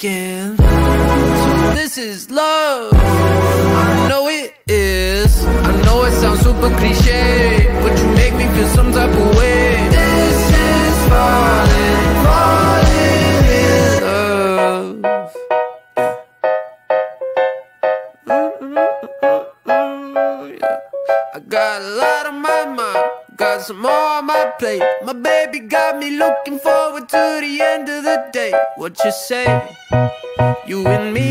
skin. So this is love. I know it is. I know it sounds super cliche, but you make me feel some type of way. This is falling, falling in love. I got a lot on my mind, got some more on my plate. My baby got me looking forward to the end of the day. What you say? You and me,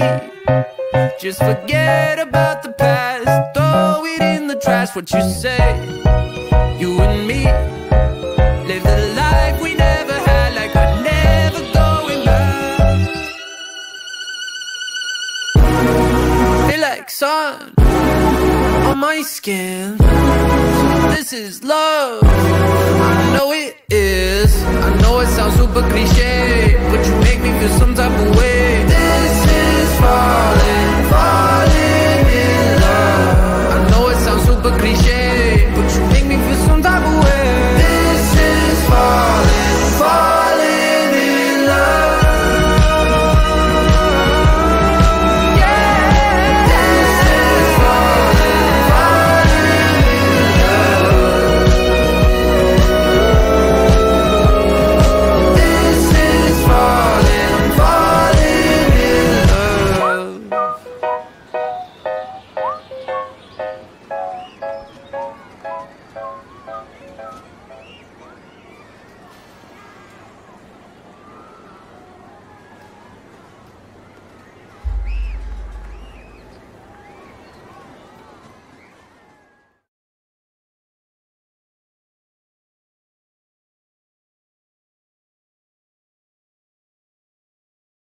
just forget about the past, throw it in the trash. What you say? You and me, live the life we never had, like we're never going back. Feel like sun my skin. This is love. I know it is. I know it sounds super cliche,